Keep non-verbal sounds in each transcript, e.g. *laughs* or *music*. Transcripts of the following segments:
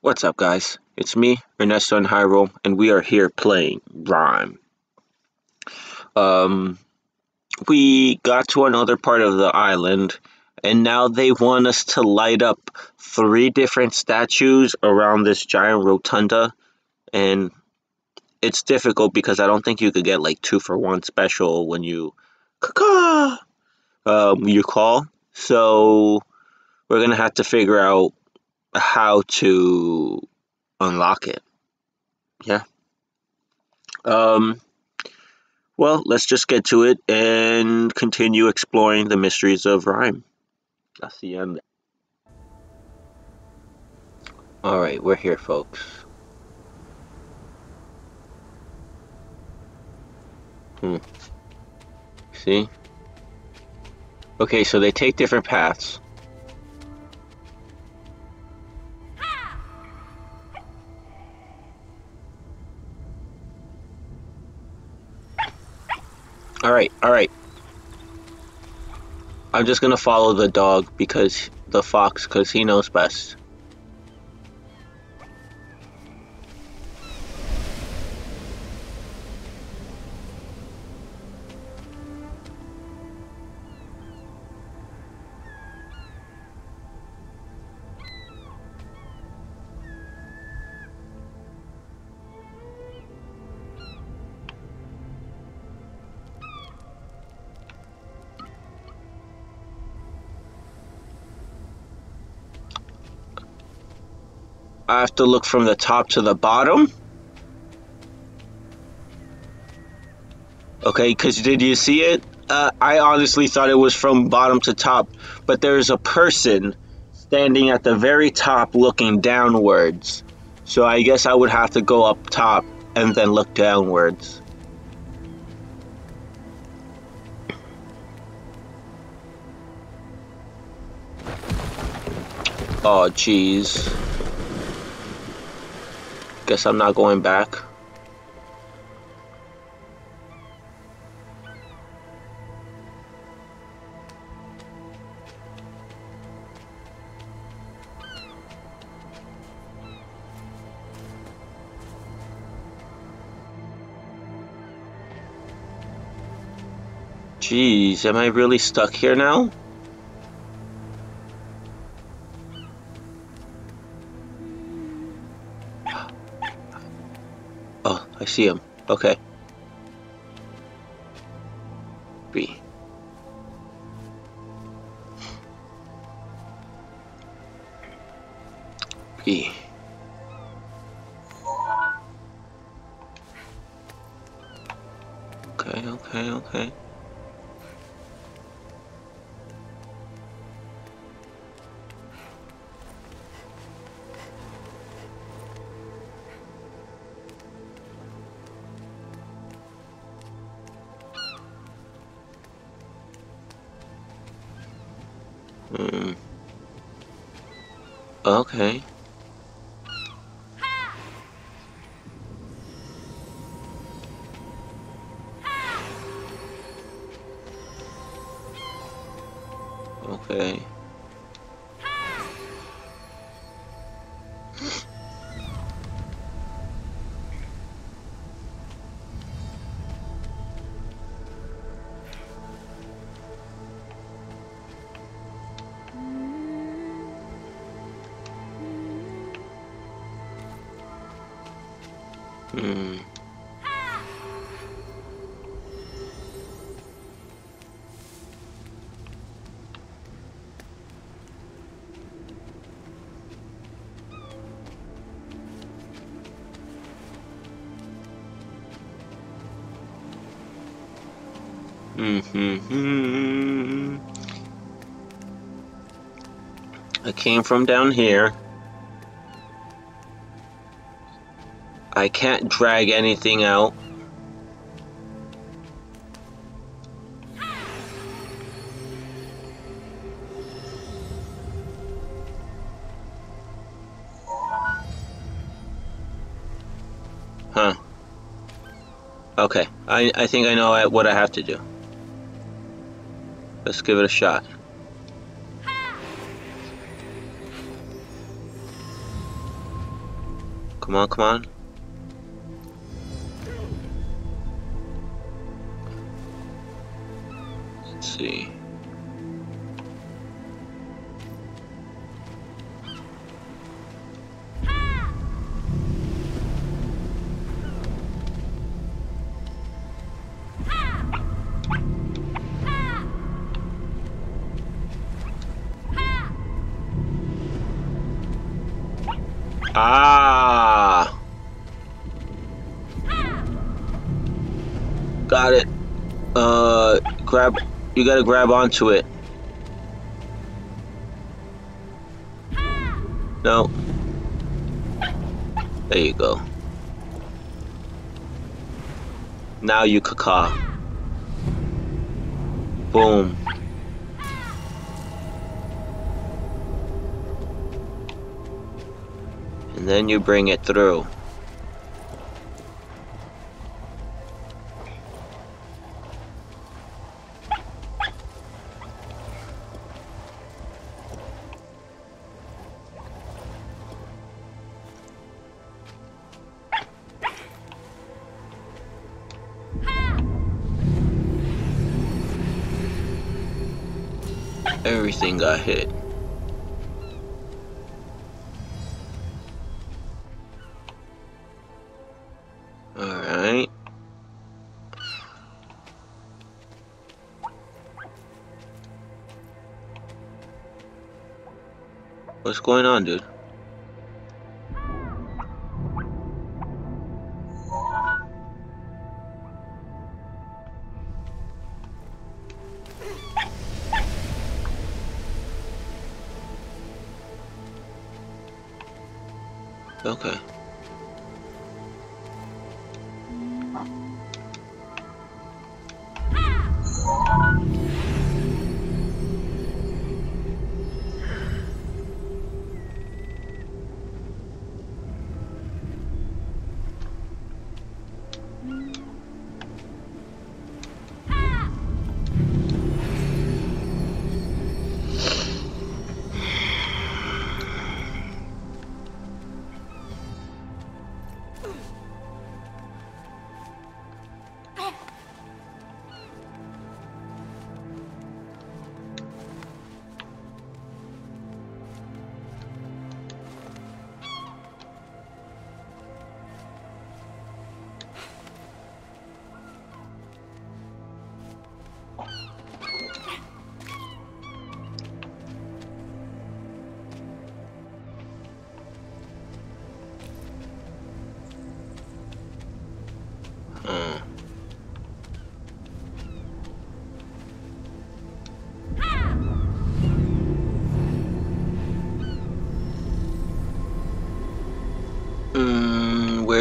What's up, guys? It's me, Ernesto and Hyrule, and we are here playing Rime. Um, we got to another part of the island, and now they want us to light up three different statues around this giant rotunda, and it's difficult because I don't think you could get like two for one special when you um, you call. So we're gonna have to figure out how to unlock it. Yeah. Um, well, let's just get to it and continue exploring the mysteries of Rime. That's the end. Alright, we're here, folks. Hmm. See? Okay, so they take different paths. Alright, alright. I'm just gonna follow the dog because the fox, because he knows best. I have to look from the top to the bottom. Okay, because did you see it? Uh, I honestly thought it was from bottom to top, but there's a person standing at the very top looking downwards. So I guess I would have to go up top and then look downwards. Oh, jeez. Guess I'm not going back. Jeez, am I really stuck here now? See him. Okay. Hmm. Okay. Hmm. *laughs* I came from down here. I can't drag anything out. Huh. Okay, I, I think I know what I have to do. Let's give it a shot. Come on, come on. Got it. Uh, grab. You gotta grab onto it. No. There you go. Now you caca. Boom. And then you bring it through. Everything got hit. Alright. What's going on, dude?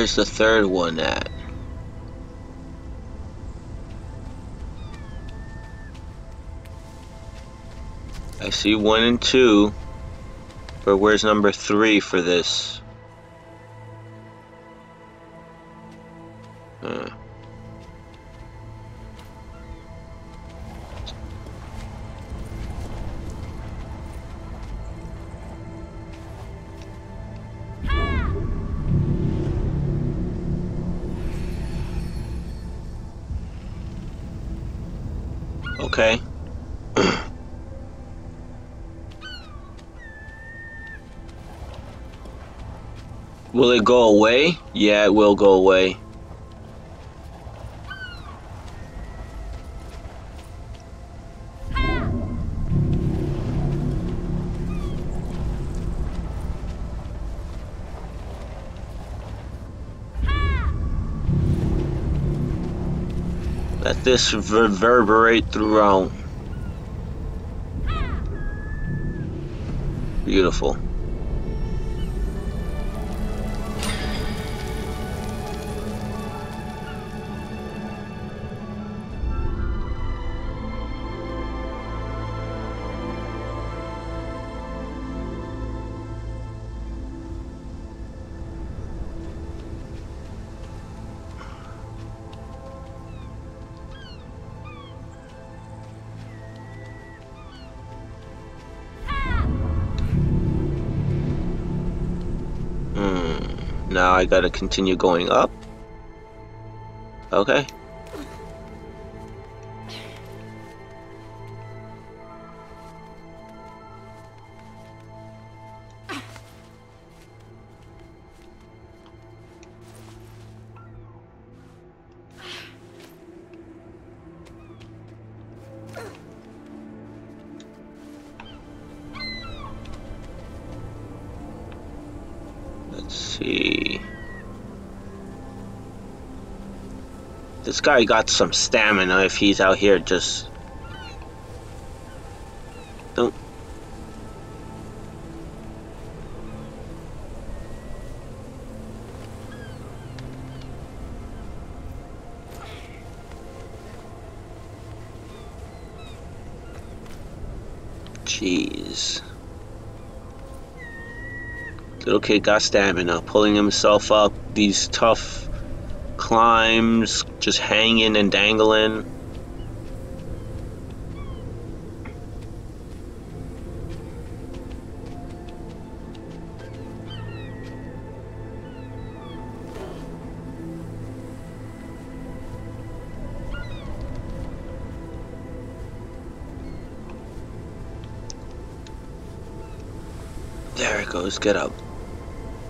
Where's the third one at? I see one and two, but where's number three for this? Okay. *clears throat* will it go away? Yeah, it will go away. This reverberate throughout. Beautiful. Now I gotta continue going up. Okay. Let's see. This guy got some stamina if he's out here just... Don't... Jeez. Little kid got stamina, pulling himself up these tough climbs, just hanging and dangling. There it goes, get up.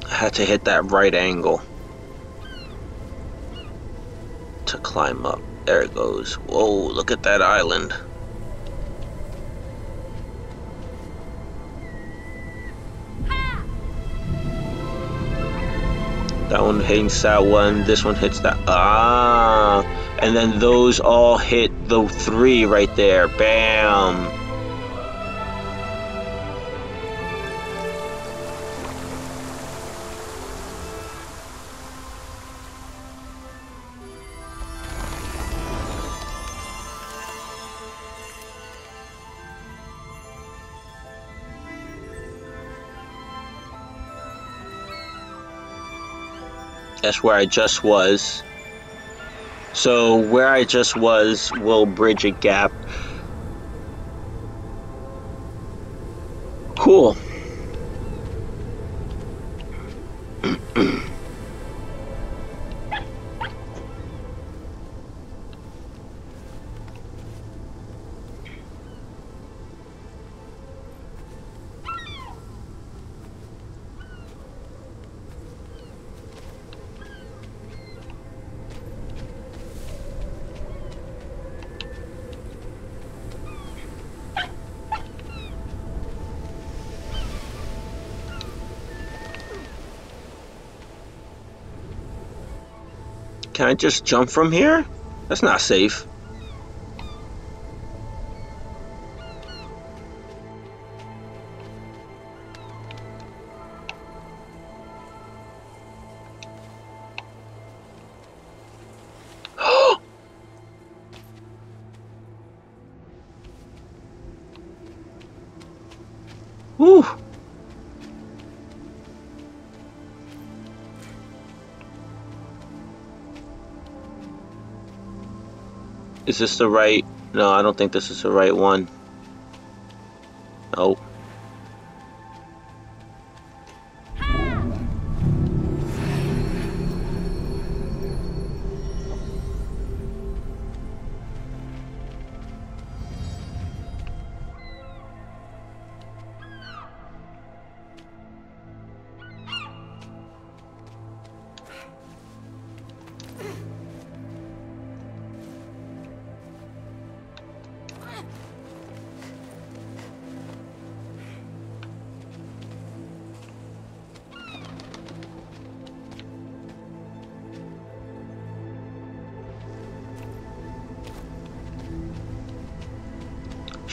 I had to hit that right angle climb up. There it goes. Whoa, look at that island. That one hits that one, this one hits that. Ah! And then those all hit the three right there. Bam! That's where I just was. So where I just was will bridge a gap. Cool. Can I just jump from here? That's not safe. *gasps* Whew. Is this the right? No, I don't think this is the right one.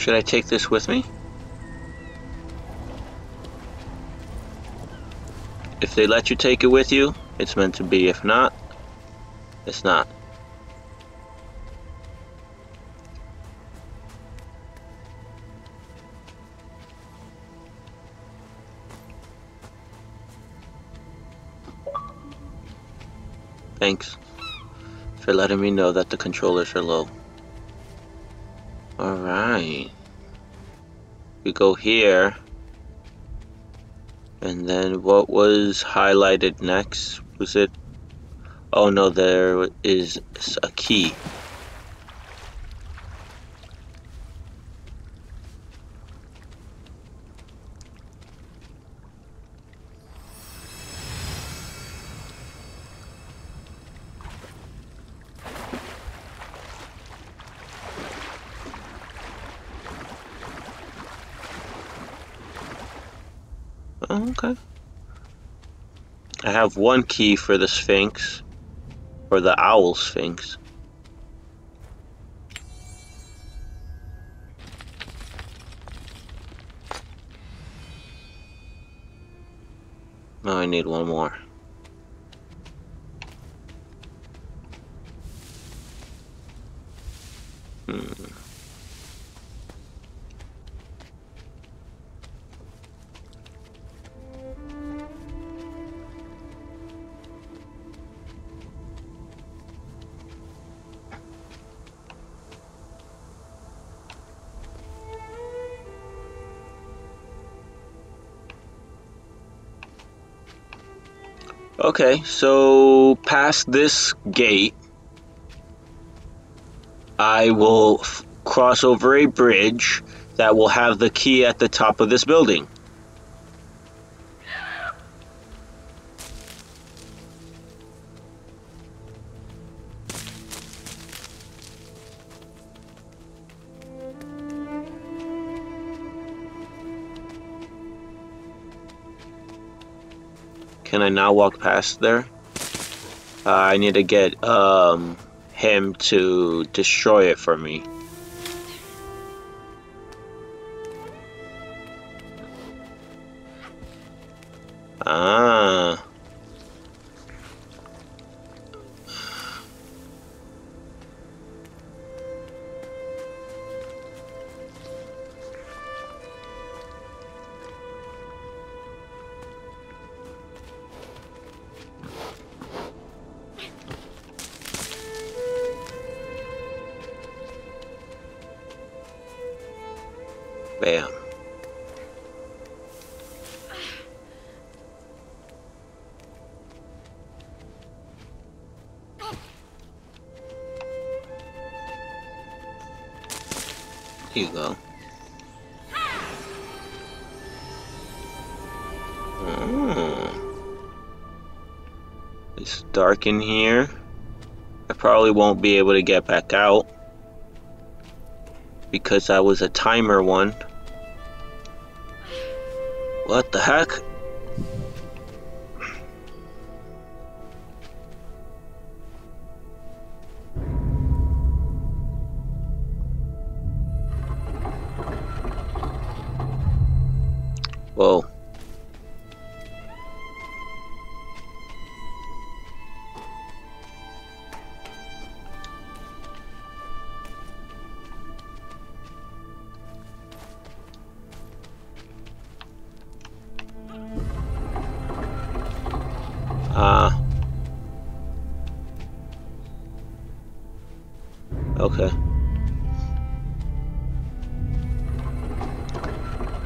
Should I take this with me? If they let you take it with you, it's meant to be. If not, it's not. Thanks for letting me know that the controllers are low. Alright. We go here. And then what was highlighted next Was it? Oh no, there is a key. Oh, okay. I have one key for the Sphinx, or the Owl Sphinx. Now I need one more. Hmm. Okay, so past this gate, I will cross over a bridge that will have the key at the top of this building. Can I now walk past there? Uh, I need to get um, him to destroy it for me. Bam. Here you go. Oh. It's dark in here. I probably won't be able to get back out because I was a timer one. What the heck? Whoa.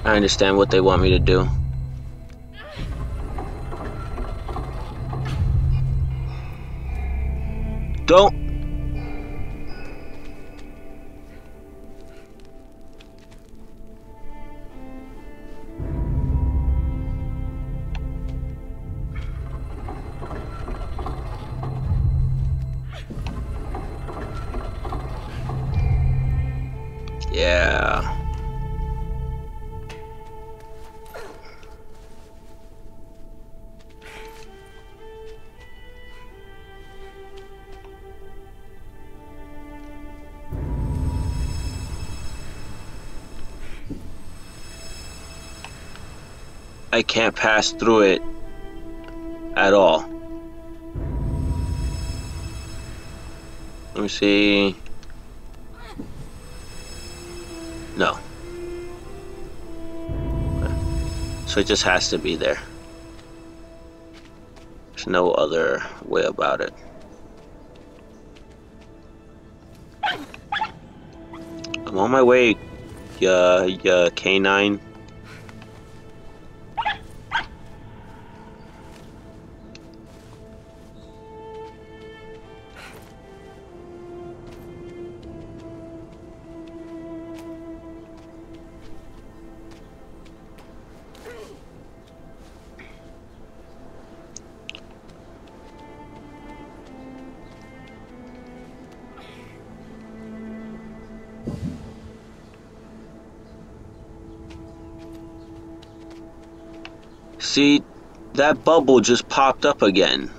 I understand what they want me to do. Don't. I can't pass through it at all. Let me see. No. So it just has to be there. There's no other way about it. I'm on my way, uh, yeah, yeah, canine. See, that bubble just popped up again.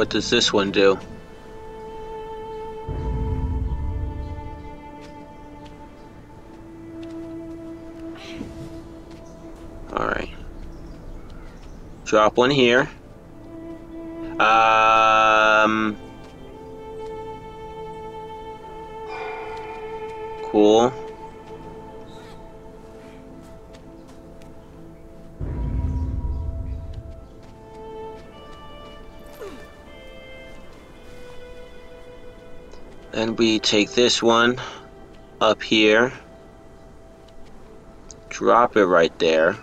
What does this one do? Alright. Drop one here. Um... Cool. Then we take this one up here, drop it right there.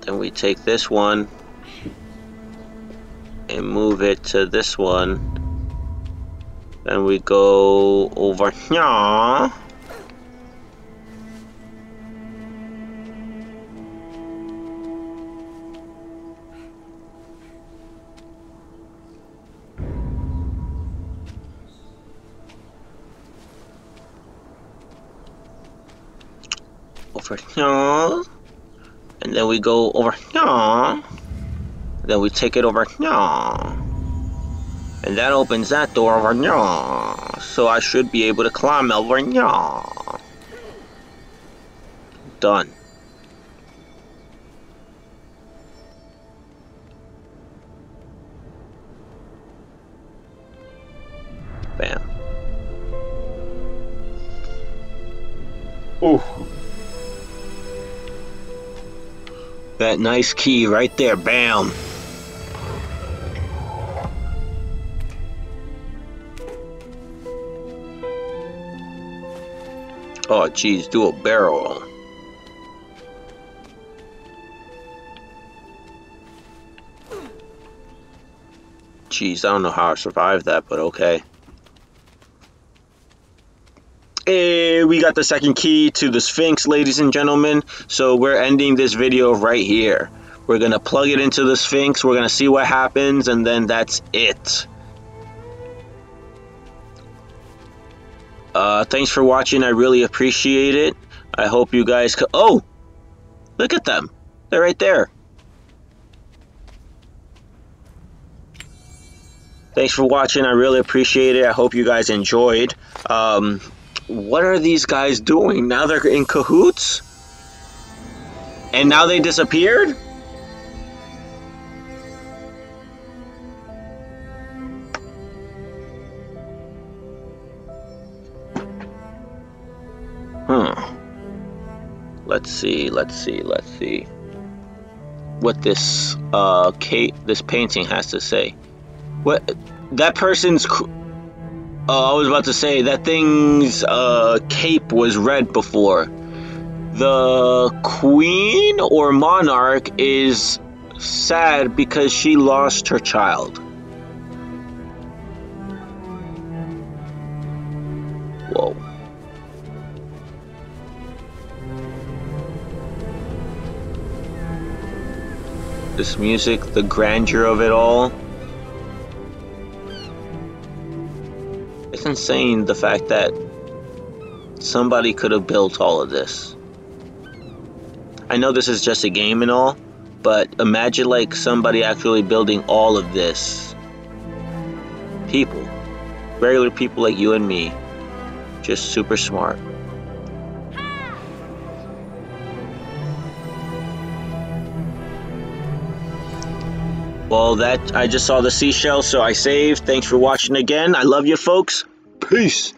Then we take this one and move it to this one. Then we go over here. Over here, and then we go over here, then we take it over here, and that opens that door over here, so I should be able to climb over here. Done. Nice key right there, bam. Oh, geez, do a barrel. Geez, I don't know how I survived that, but okay. Hey, we got the second key to the Sphinx, ladies and gentlemen. So we're ending this video right here. We're going to plug it into the Sphinx. We're going to see what happens, and then that's it. Uh, thanks for watching. I really appreciate it. I hope you guys... Oh! Look at them. They're right there. Thanks for watching. I really appreciate it. I hope you guys enjoyed. Um, what are these guys doing? Now they're in cahoots? And now they disappeared? Huh. Let's see, let's see, let's see. What this uh Kate this painting has to say. What that person's uh, I was about to say that thing's uh, cape was red before. The queen or monarch is sad because she lost her child. Whoa. This music, the grandeur of it all. Insane the fact that somebody could have built all of this. I know this is just a game and all, but imagine like somebody actually building all of this. People. Regular people like you and me. Just super smart. Well, that I just saw the seashell, so I saved. Thanks for watching again. I love you, folks. Peace.